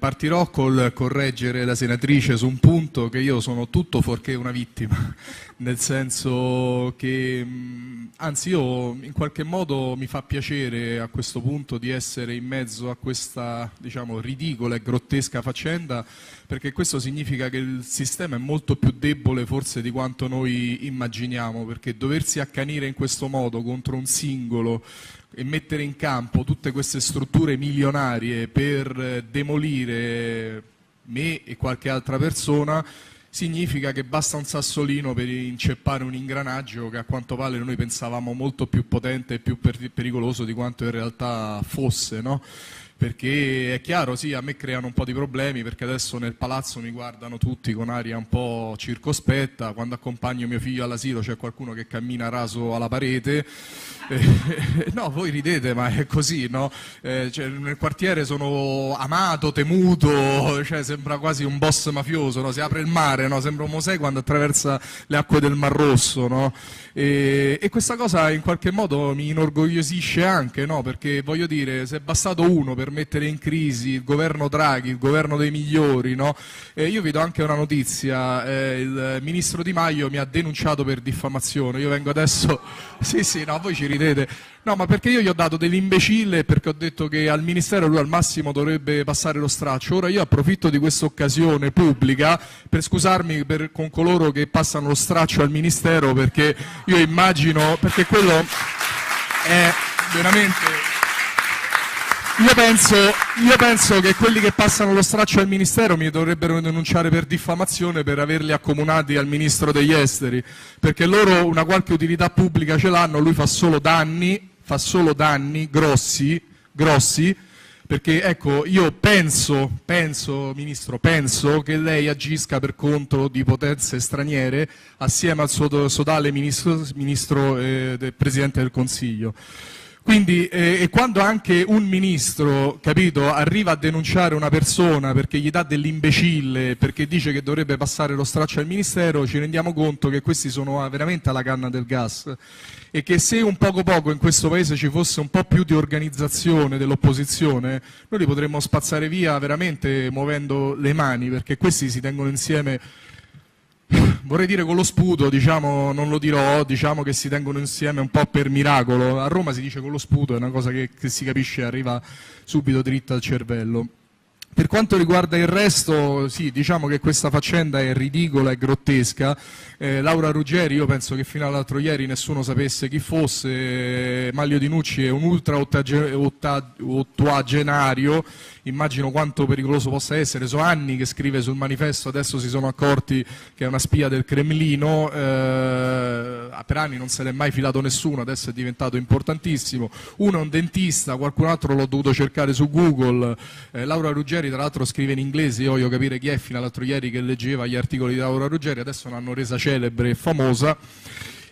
Partirò col correggere la senatrice su un punto che io sono tutto fuorché una vittima, nel senso che, anzi io in qualche modo mi fa piacere a questo punto di essere in mezzo a questa diciamo, ridicola e grottesca faccenda, perché questo significa che il sistema è molto più debole forse di quanto noi immaginiamo, perché doversi accanire in questo modo contro un singolo e mettere in campo tutte queste strutture milionarie per eh, demolire me e qualche altra persona significa che basta un sassolino per inceppare un ingranaggio che a quanto pare noi pensavamo molto più potente e più pericoloso di quanto in realtà fosse. No? Perché è chiaro, sì, a me creano un po' di problemi perché adesso nel palazzo mi guardano tutti con aria un po' circospetta, quando accompagno mio figlio all'asilo c'è qualcuno che cammina raso alla parete, eh, no, voi ridete, ma è così, no? Eh, cioè, nel quartiere sono amato, temuto, cioè, sembra quasi un boss mafioso, no? Si apre il mare, no? Sembra un Mosè quando attraversa le acque del Mar Rosso, no? E, e questa cosa in qualche modo mi inorgogliosisce anche, no? Perché voglio dire, se è bastato uno per mettere in crisi il governo Draghi, il governo dei migliori, no? eh, io vi do anche una notizia, eh, il ministro Di Maio mi ha denunciato per diffamazione, io vengo adesso, sì sì, no, voi ci ridete, no ma perché io gli ho dato dell'imbecille perché ho detto che al ministero lui al massimo dovrebbe passare lo straccio, ora io approfitto di questa occasione pubblica per scusarmi per, con coloro che passano lo straccio al ministero perché io immagino, perché quello è veramente io penso, io penso, che quelli che passano lo straccio al Ministero mi dovrebbero denunciare per diffamazione per averli accomunati al Ministro degli Esteri, perché loro una qualche utilità pubblica ce l'hanno, lui fa solo danni, fa solo danni grossi, grossi perché ecco, io penso, penso, Ministro, penso che lei agisca per conto di potenze straniere assieme al suo sodale Ministro, ministro eh, del Presidente del Consiglio. Quindi, eh, quando anche un ministro, capito, arriva a denunciare una persona perché gli dà dell'imbecille, perché dice che dovrebbe passare lo straccio al ministero, ci rendiamo conto che questi sono veramente alla canna del gas. E che se un poco poco in questo paese ci fosse un po' più di organizzazione dell'opposizione, noi li potremmo spazzare via veramente muovendo le mani, perché questi si tengono insieme vorrei dire con lo sputo, diciamo, non lo dirò, diciamo che si tengono insieme un po' per miracolo. A Roma si dice con lo sputo, è una cosa che, che si capisce, arriva subito dritta al cervello. Per quanto riguarda il resto, sì, diciamo che questa faccenda è ridicola e grottesca. Eh, Laura Ruggeri, io penso che fino all'altro ieri nessuno sapesse chi fosse. Maglio Di Nucci è un ultra ottuagenario, immagino quanto pericoloso possa essere. Sono anni che scrive sul manifesto, adesso si sono accorti che è una spia del Cremlino. Eh, per anni non se n'è mai filato nessuno, adesso è diventato importantissimo. Uno è un dentista, qualcun altro l'ho dovuto cercare su Google. Eh, Laura Ruggeri, tra l'altro scrive in inglese, io voglio capire chi è fino all'altro ieri che leggeva gli articoli di Laura Ruggeri, adesso l'hanno resa celebre e famosa.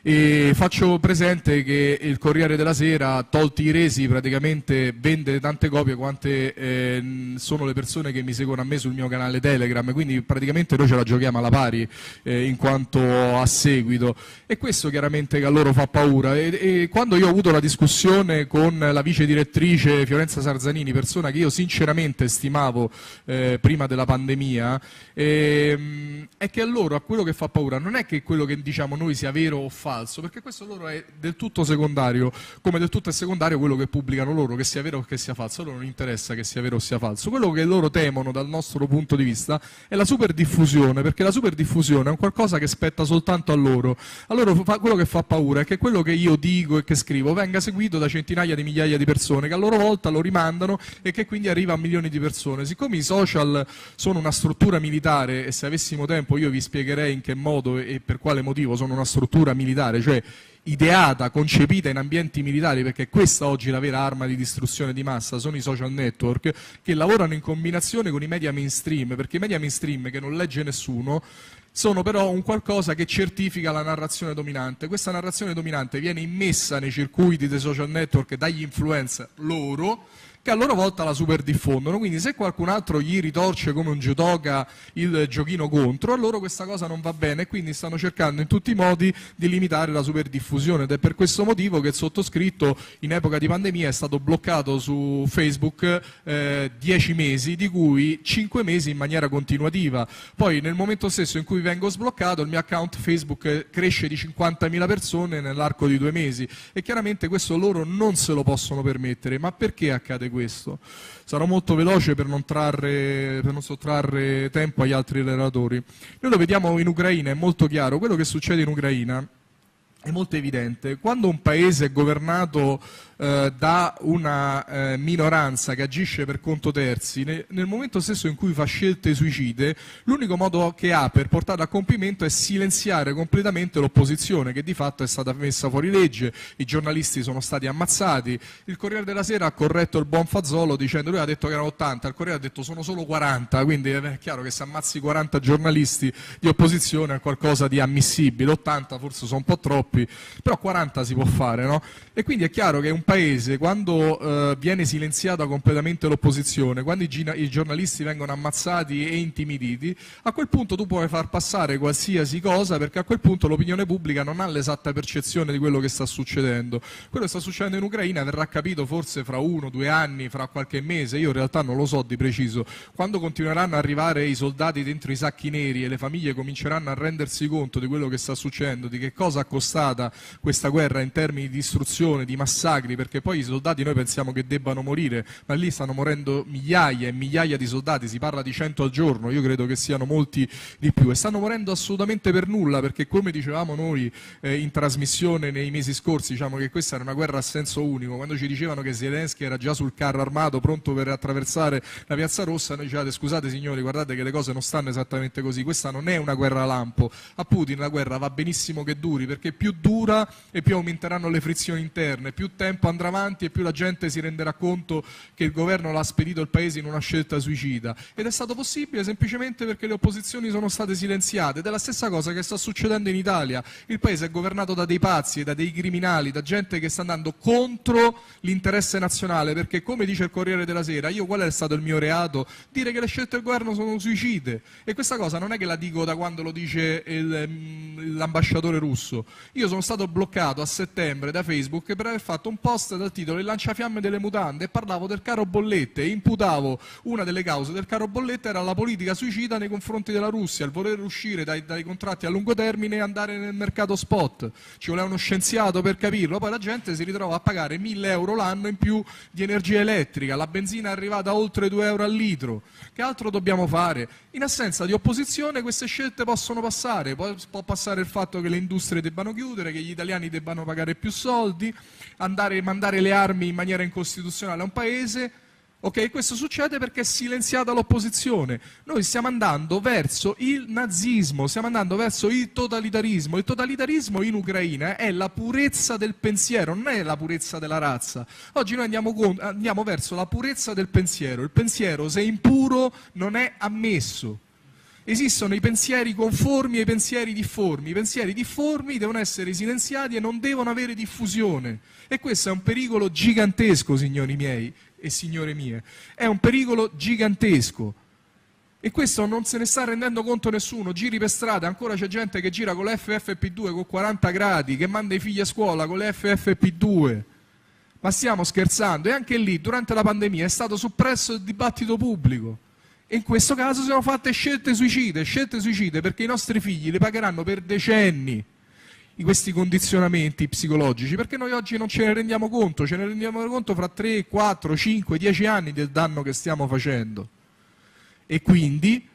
E faccio presente che il Corriere della Sera, tolti i resi, praticamente vende tante copie quante eh, sono le persone che mi seguono a me sul mio canale Telegram, quindi praticamente noi ce la giochiamo alla pari eh, in quanto a seguito. E questo chiaramente che a loro fa paura. E, e quando io ho avuto la discussione con la vice direttrice Fiorenza Sarzanini, persona che io sinceramente stimavo eh, prima della pandemia, ehm, è che a loro a quello che fa paura non è che quello che diciamo noi sia vero o falso, falso, perché questo loro è del tutto secondario, come del tutto è secondario quello che pubblicano loro, che sia vero o che sia falso, a loro non interessa che sia vero o sia falso. Quello che loro temono dal nostro punto di vista è la superdiffusione, perché la superdiffusione è un qualcosa che spetta soltanto a loro. A loro fa, quello che fa paura è che quello che io dico e che scrivo venga seguito da centinaia di migliaia di persone che a loro volta lo rimandano e che quindi arriva a milioni di persone. Siccome i social sono una struttura militare e se avessimo tempo io vi spiegherei in che modo e per quale motivo sono una struttura militare, militare, cioè ideata, concepita in ambienti militari, perché questa oggi è la vera arma di distruzione di massa, sono i social network, che lavorano in combinazione con i media mainstream, perché i media mainstream che non legge nessuno sono però un qualcosa che certifica la narrazione dominante. Questa narrazione dominante viene immessa nei circuiti dei social network dagli influencer loro, che a loro volta la super diffondono. Quindi se qualcun altro gli ritorce come un judoka il giochino contro, a loro questa cosa non va bene e quindi stanno cercando in tutti i modi di limitare la super diffusione ed è per questo motivo che il sottoscritto in epoca di pandemia è stato bloccato su Facebook eh, 10 mesi, di cui 5 mesi in maniera continuativa. Poi nel momento stesso in cui vengo sbloccato il mio account Facebook cresce di 50.000 persone nell'arco di due mesi e chiaramente questo loro non se lo possono permettere. Ma perché accade questo? Sarò molto veloce per non, trarre, per non sottrarre tempo agli altri relatori. Noi lo vediamo in Ucraina, è molto chiaro, quello che succede in Ucraina è molto evidente. Quando un paese è governato eh, da una eh, minoranza che agisce per conto terzi, ne, nel momento stesso in cui fa scelte suicide, l'unico modo che ha per portarla a compimento è silenziare completamente l'opposizione, che di fatto è stata messa fuori legge, i giornalisti sono stati ammazzati, il Corriere della Sera ha corretto il buon Fazzolo dicendo lui ha detto che erano 80, il Corriere ha detto sono solo 40, quindi è chiaro che se ammazzi 40 giornalisti di opposizione è qualcosa di ammissibile, 80 forse sono un po' troppi, però 40 si può fare, no? E quindi è chiaro che un paese, quando eh, viene silenziata completamente l'opposizione, quando i, i, giornalisti vengono ammazzati e intimiditi, a quel punto tu puoi far passare qualsiasi cosa perché a quel punto l'opinione pubblica non ha l'esatta percezione di quello che sta succedendo. Quello che sta succedendo in Ucraina verrà capito forse fra uno, due anni, fra qualche mese, io in realtà non lo so di preciso. Quando continueranno ad arrivare i soldati dentro i sacchi neri e le famiglie cominceranno a rendersi conto di quello che sta succedendo, di che cosa ha costata questa guerra in termini di distruzione, di massacri, perché poi i soldati noi pensiamo che debbano morire, ma lì stanno morendo migliaia e migliaia di soldati, si parla di 100 al giorno, io credo che siano molti di più, e stanno morendo assolutamente per nulla, perché come dicevamo noi eh, in trasmissione nei mesi scorsi, diciamo che questa era una guerra a senso unico, quando ci dicevano che Zelensky era già sul carro armato pronto per attraversare la piazza rossa, noi dicevate scusate signori, guardate che le cose non stanno esattamente così, questa non è una guerra lampo, a Putin la guerra va benissimo che duri, perché più dura e più aumenteranno le frizioni interne, più tempo andrà avanti e più la gente si renderà conto che il governo l'ha spedito il paese in una scelta suicida. Ed è stato possibile semplicemente perché le opposizioni sono state silenziate. Ed è la stessa cosa che sta succedendo in Italia. Il paese è governato da dei pazzi, da dei criminali, da gente che sta andando contro l'interesse nazionale. Perché come dice il Corriere della Sera, io qual è stato il mio reato? Dire che le scelte del governo sono suicide. E questa cosa non è che la dico da quando lo dice mm, l'ambasciatore russo. Io sono stato bloccato a settembre da Facebook per aver fatto un post dal titolo Il lanciafiamme delle mutande e parlavo del caro bollette e imputavo una delle cause del caro bollette era la politica suicida nei confronti della Russia, il voler uscire dai, dai contratti a lungo termine e andare nel mercato spot. Ci voleva uno scienziato per capirlo, poi la gente si ritrova a pagare 1000 euro l'anno in più di energia elettrica, la benzina è arrivata a oltre 2 euro al litro. Che altro dobbiamo fare? In assenza di opposizione queste scelte possono passare, può, può passare il fatto che le industrie debbano chiudere, che gli italiani debbano pagare più soldi, andare, mandare le armi in maniera incostituzionale a un paese. Ok, questo succede perché è silenziata l'opposizione. Noi stiamo andando verso il nazismo, stiamo andando verso il totalitarismo. Il totalitarismo in Ucraina è la purezza del pensiero, non è la purezza della razza. Oggi noi andiamo, andiamo verso la purezza del pensiero. Il pensiero, se impuro, non è ammesso. Esistono i pensieri conformi e i pensieri difformi. I pensieri difformi devono essere silenziati e non devono avere diffusione. E questo è un pericolo gigantesco, signori miei e signore mie. È un pericolo gigantesco. E questo non se ne sta rendendo conto nessuno. Giri per strada, ancora c'è gente che gira con l'FFP2 con 40 gradi, che manda i figli a scuola con l'FFP2. Ma stiamo scherzando. E anche lì, durante la pandemia, è stato suppresso il dibattito pubblico. E in questo caso sono fatte scelte suicide, scelte suicide perché i nostri figli le pagheranno per decenni questi condizionamenti psicologici, perché noi oggi non ce ne rendiamo conto, ce ne rendiamo conto fra 3, 4, 5, 10 anni del danno che stiamo facendo. E quindi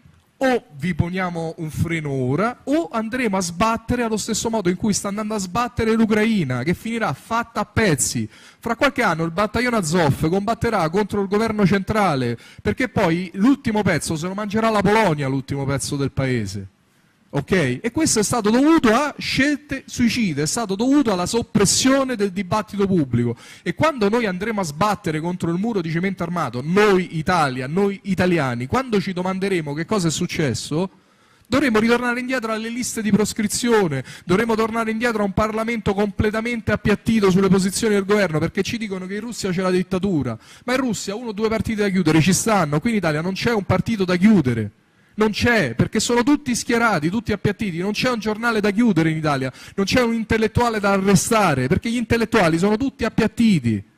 o vi poniamo un freno ora o andremo a sbattere allo stesso modo in cui sta andando a sbattere l'Ucraina, che finirà fatta a pezzi. Fra qualche anno il battaglione Azov combatterà contro il governo centrale, perché poi l'ultimo pezzo se lo mangerà la Polonia, l'ultimo pezzo del paese. Okay? E questo è stato dovuto a scelte suicide, è stato dovuto alla soppressione del dibattito pubblico. E quando noi andremo a sbattere contro il muro di cemento armato, noi Italia, noi italiani, quando ci domanderemo che cosa è successo, Dovremmo ritornare indietro alle liste di proscrizione, dovremmo tornare indietro a un Parlamento completamente appiattito sulle posizioni del governo, perché ci dicono che in Russia c'è la dittatura, ma in Russia uno o due partiti da chiudere ci stanno, qui in Italia non c'è un partito da chiudere. Non c'è, perché sono tutti schierati, tutti appiattiti, non c'è un giornale da chiudere in Italia, non c'è un intellettuale da arrestare, perché gli intellettuali sono tutti appiattiti.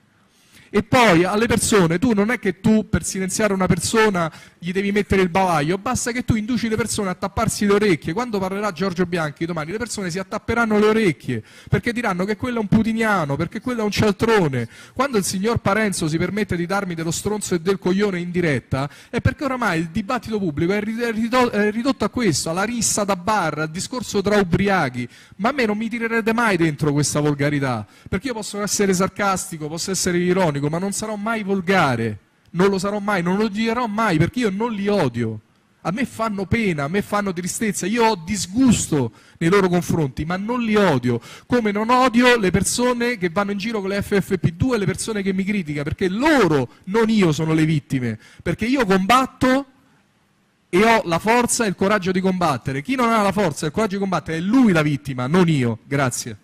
E poi alle persone, tu non è che tu per silenziare una persona gli devi mettere il bavaglio, basta che tu induci le persone a tapparsi le orecchie. Quando parlerà Giorgio Bianchi domani, le persone si attapperanno le orecchie perché diranno che quello è un putiniano, perché quello è un cialtrone. Quando il signor Parenzo si permette di darmi dello stronzo e del coglione in diretta, è perché oramai il dibattito pubblico è ridotto a questo, alla rissa da bar, al discorso tra ubriachi. Ma a me non mi tirerete mai dentro questa volgarità, perché io posso essere sarcastico, posso essere ironico ma non sarò mai volgare, non lo sarò mai, non lo dirò mai perché io non li odio. A me fanno pena, a me fanno tristezza, io ho disgusto nei loro confronti, ma non li odio, come non odio le persone che vanno in giro con le FFP2 e le persone che mi criticano, perché loro, non io, sono le vittime, perché io combatto e ho la forza e il coraggio di combattere. Chi non ha la forza e il coraggio di combattere è lui la vittima, non io. Grazie.